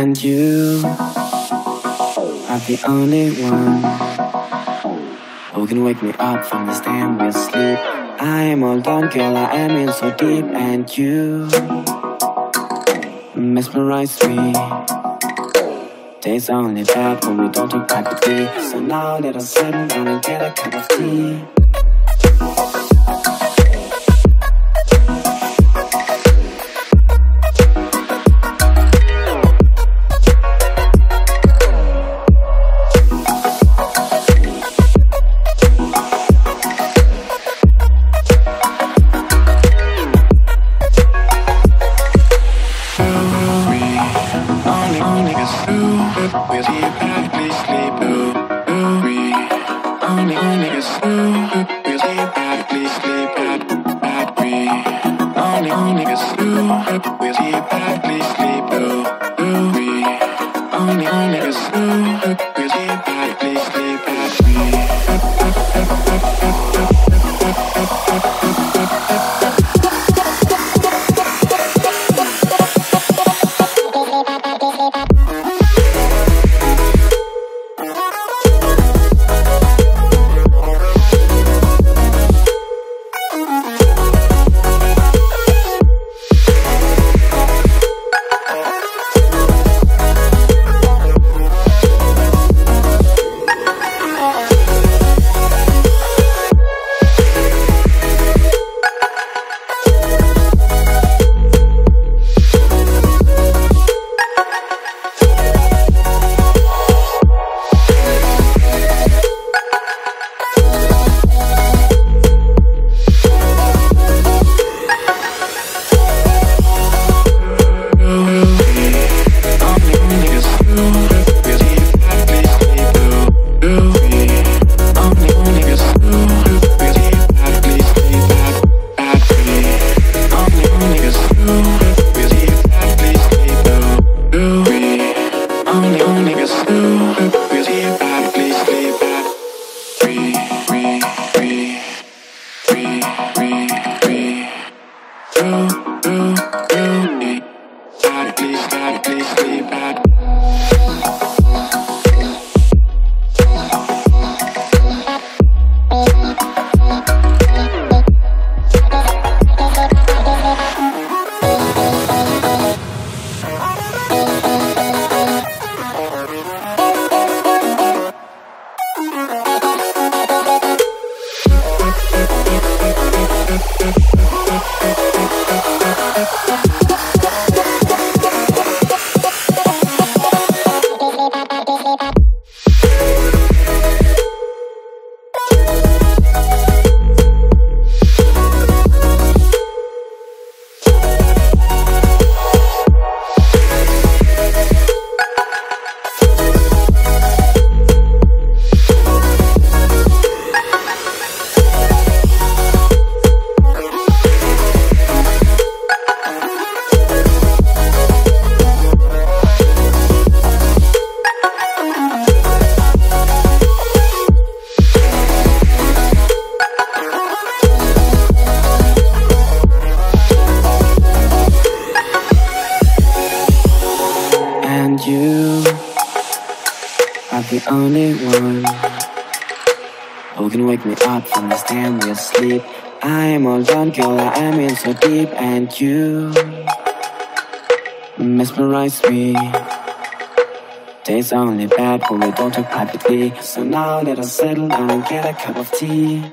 And you are the only one who can wake me up from this damn weird sleep. I am all done, girl, I am in so deep, and you mesmerize me. Days only bad when we don't talk privately. So now let us settle down and get a cup of tea. Please. sleep. The only one who can wake me up from this damn weird sleep. I am all done, girl, I am in so deep, and you mesmerize me. Days only bad when we don't talk privately. So now let us settle down and get a cup of tea.